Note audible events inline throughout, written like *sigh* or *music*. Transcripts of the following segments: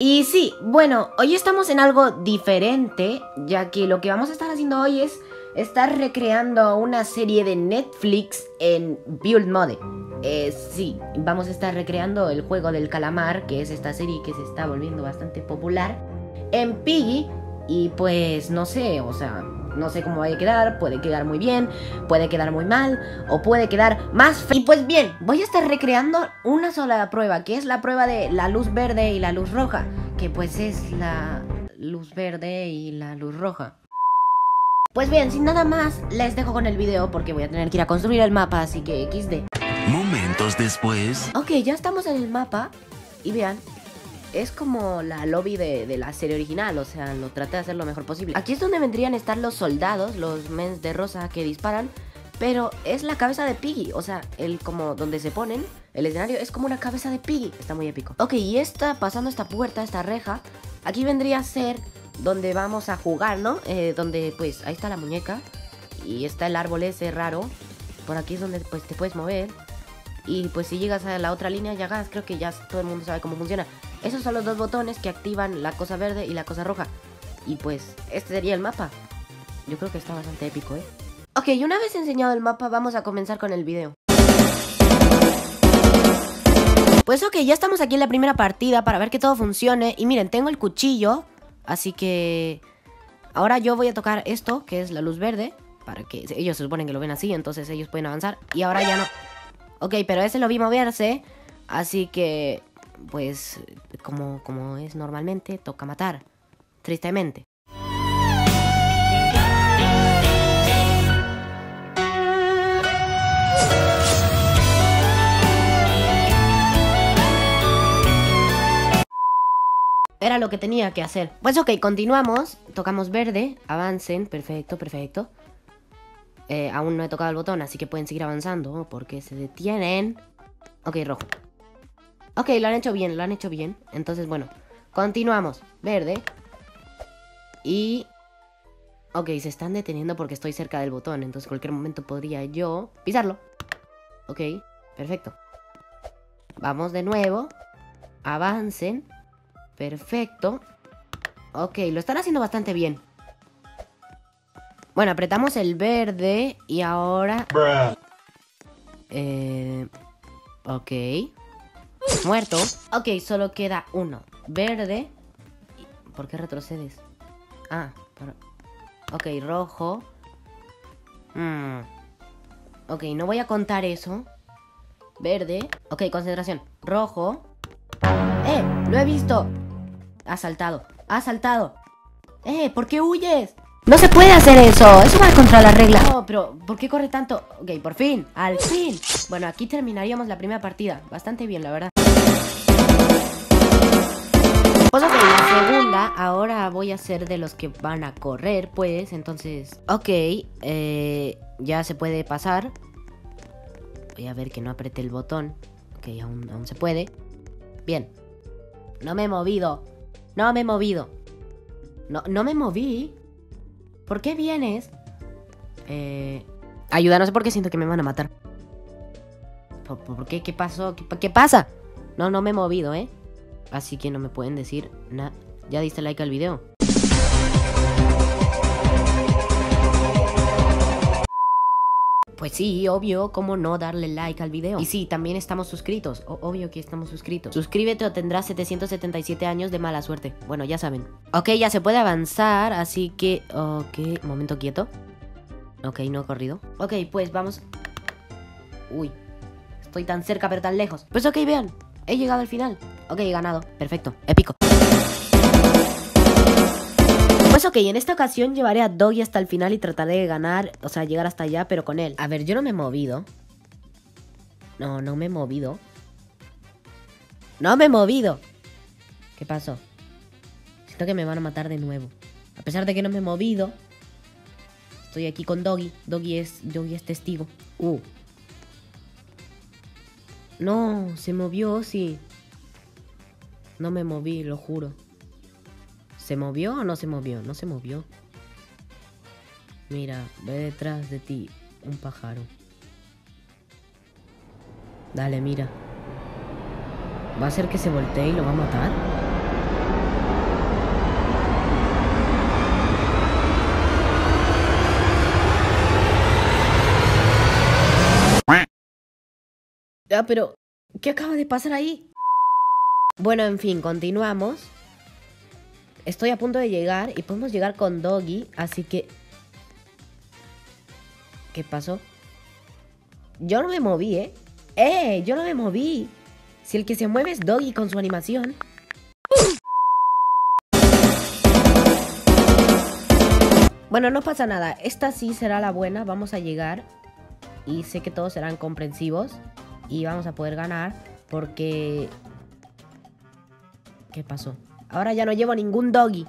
Y sí, bueno, hoy estamos en algo diferente, ya que lo que vamos a estar haciendo hoy es estar recreando una serie de Netflix en Build Mode. Eh, sí, vamos a estar recreando el juego del calamar, que es esta serie que se está volviendo bastante popular, en Piggy. Y pues no sé, o sea, no sé cómo va a quedar, puede quedar muy bien, puede quedar muy mal, o puede quedar más feo. Y pues bien, voy a estar recreando una sola prueba, que es la prueba de la luz verde y la luz roja, que pues es la luz verde y la luz roja. Pues bien, sin nada más, les dejo con el video porque voy a tener que ir a construir el mapa, así que XD. Momentos después. Ok, ya estamos en el mapa y vean, es como la lobby de, la serie original, o sea, lo traté de hacer lo mejor posible. Aquí es donde vendrían a estar los soldados, los mens de rosa que disparan, pero es la cabeza de Piggy, o sea, el como donde se ponen, el escenario es como una cabeza de Piggy, está muy épico. Ok, y esta, pasando esta puerta, esta reja, aquí vendría a ser donde vamos a jugar, ¿no? Eh, donde, pues, ahí está la muñeca y está el árbol ese raro, por aquí es donde, pues, te puedes mover. Y pues si llegas a la otra línea ya gas, creo que ya todo el mundo sabe cómo funciona. Esos son los dos botones que activan la cosa verde y la cosa roja. Y pues este sería el mapa. Yo creo que está bastante épico, ¿eh? Ok, y una vez enseñado el mapa, vamos a comenzar con el video. Pues ok, ya estamos aquí en la primera partida para ver que todo funcione. Y miren, tengo el cuchillo, así que... Ahora yo voy a tocar esto, que es la luz verde, para que ellos se suponen que lo ven así, entonces ellos pueden avanzar. Y ahora ya no. Ok, pero ese lo vi moverse, así que pues como, como es normalmente, toca matar, tristemente. Era lo que tenía que hacer. Pues ok, continuamos. Tocamos verde. Avancen. Perfecto, perfecto. Eh, aún no he tocado el botón, así que pueden seguir avanzando. Porque se detienen. Ok, rojo. Ok, lo han hecho bien, lo han hecho bien. Entonces, bueno, continuamos. Verde. Y... Ok, se están deteniendo porque estoy cerca del botón. Entonces, en cualquier momento podría yo pisarlo. Ok, perfecto. Vamos de nuevo. Avancen. Perfecto. Ok, lo están haciendo bastante bien. Bueno, apretamos el verde y ahora... Eh... Ok. *laughs* Muerto. Ok, solo queda uno. Verde. ¿Por qué retrocedes? Ah, ok, rojo. Mm. Ok, no voy a contar eso. Verde. Ok, concentración. Rojo. ¡Eh! ¡Lo he visto! Ha saltado. Ha saltado. ¡Eh! ¿Por qué huyes? No se puede hacer eso, eso va contra la regla. No, pero ¿por qué corre tanto? Ok, por fin, al fin. Bueno, aquí terminaríamos la primera partida. Bastante bien, la verdad. Ahora voy a ser de los que van a correr, pues, entonces... Ok, eh, ya se puede pasar. Voy a ver que no apriete el botón. Ok, aún, aún se puede. Bien. No me he movido. No me he movido. No, no me moví. ¿Por qué vienes? Eh, ayuda, no sé por qué siento que me van a matar. ¿Por, qué? ¿Qué pasó? ¿Qué, pasa? No, no me he movido, ¿eh? Así que no me pueden decir nada. ¿Ya diste like al video? Pues sí, obvio, cómo no darle like al video. Y sí, también estamos suscritos. obvio que estamos suscritos. Suscríbete o tendrás 777 años de mala suerte. Bueno, ya saben. Ok, ya se puede avanzar, así que... Ok, momento quieto. Ok, no he corrido. Ok, pues vamos... Uy, estoy tan cerca pero tan lejos. Pues ok, vean, he llegado al final. Ok, ganado. Perfecto, épico. Pues ok, en esta ocasión llevaré a Doggy hasta el final y trataré de ganar, o sea, llegar hasta allá, pero con él. A ver, yo no me he movido. No, no me he movido. No me he movido. ¿Qué pasó? Siento que me van a matar de nuevo. A pesar de que no me he movido. Estoy aquí con Doggy. Doggy es, Doggy es testigo. Uh. No, se movió, sí. No me moví, lo juro. ¿Se movió o no se movió? No se movió. Mira, ve detrás de ti un pájaro. Dale, mira. ¿Va a ser que se voltee y lo va a matar? Ah, pero... ¿Qué acaba de pasar ahí? Bueno, en fin, continuamos. Estoy a punto de llegar y podemos llegar con Doggy, así que... ¿Qué pasó? Yo no me moví, ¿eh? ¡Eh! Yo no me moví. Si el que se mueve es Doggy con su animación. Bueno, no pasa nada. Esta sí será la buena. Vamos a llegar. Y sé que todos serán comprensivos. Y vamos a poder ganar. Porque... ¿Qué pasó? Ahora ya no llevo ningún doggy.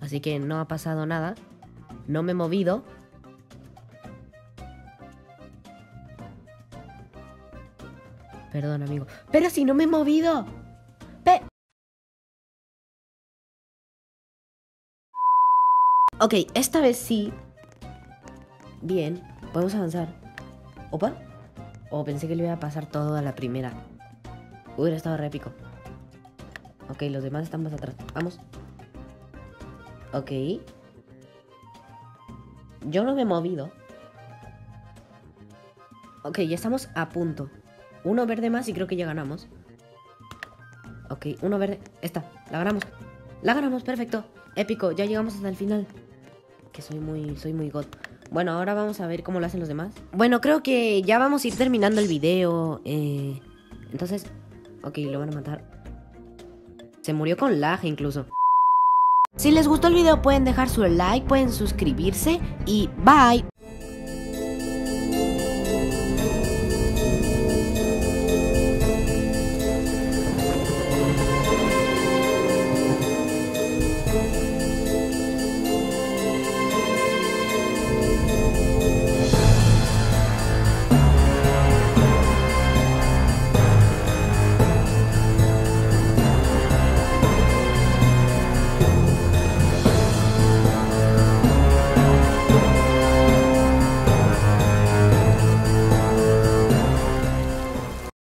Así que no ha pasado nada. No me he movido. Perdón, amigo. Pero si no me he movido. Pe ok, esta vez sí. Bien, podemos avanzar. ¿Opa? O pensé que le iba a pasar todo a la primera. Hubiera estado re. Ok, los demás están más atrás. Vamos. Ok. Yo no me he movido. Ok, ya estamos a punto. Uno verde más y creo que ya ganamos. Ok, uno verde. Esta, la ganamos. La ganamos, perfecto. Épico, ya llegamos hasta el final. Que soy muy, soy muy god. Bueno, ahora vamos a ver cómo lo hacen los demás. Bueno, creo que ya vamos a ir terminando el video. Eh, entonces, ok, lo van a matar. Se murió con lag incluso. Si les gustó el video pueden dejar su like, pueden suscribirse y bye.